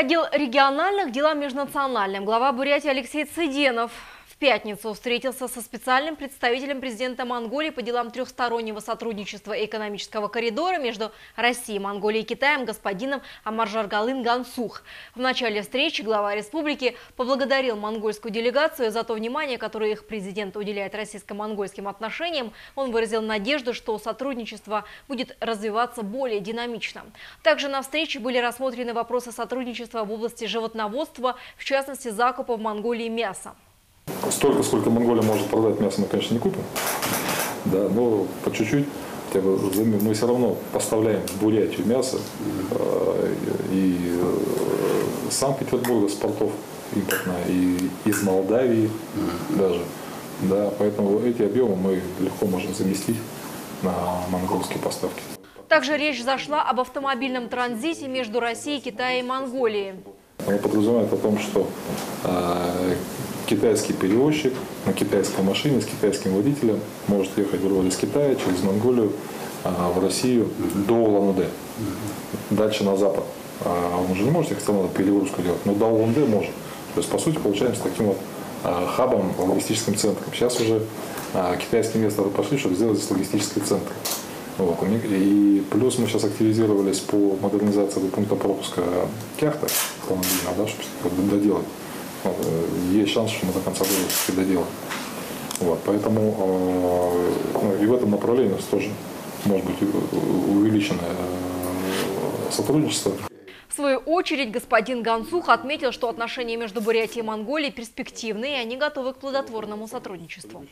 отдел региональных делам межнациональным. Глава Бурятии Алексей Цыденов пятницу встретился со специальным представителем президента Монголии по делам трехстороннего сотрудничества экономического коридора между Россией, Монголией и Китаем господином Амаржаргалын Гансух. В начале встречи глава республики поблагодарил монгольскую делегацию за то внимание, которое их президент уделяет российско-монгольским отношениям. Он выразил надежду, что сотрудничество будет развиваться более динамично. Также на встрече были рассмотрены вопросы сотрудничества в области животноводства, в частности закупа в Монголии мяса. Столько, сколько Монголия может продать мясо, мы, конечно, не купим. Да, но по чуть-чуть хотя бы мы все равно поставляем в Бурятию мясо э, и э, Санкт-Петербурга с портов импортное, и из Молдавии даже. Да, поэтому эти объемы мы легко можем заместить на монгольские поставки. Также речь зашла об автомобильном транзите между Россией, Китаем и Монголией. Оно подразумевает о том, что э, китайский перевозчик на китайской машине с китайским водителем может ехать в из Китая через Монголию а, в Россию до Улан-Удэ. Дальше на запад. А он же не может ехать, надо перегрузку делать, но до Улан-Удэ может. То есть, по сути, получаемся таким вот а, хабом, логистическим центром. Сейчас уже китайские инвесторы пошли, чтобы сделать здесь логистический центр. Вот. И плюс мы сейчас активизировались по модернизации пункта пропуска Кяхта автомобильного, да, чтобы доделать. Вот, э, есть шанс, что мы до конца года все доделаем. Вот, поэтому э, ну, и в этом направлении у нас тоже может быть увеличенное э, сотрудничество. В свою очередь господин Гансух отметил, что отношения между Бурятией и Монголией перспективные, и они готовы к плодотворному сотрудничеству.